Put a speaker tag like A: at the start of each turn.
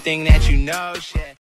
A: everything that you know, shit.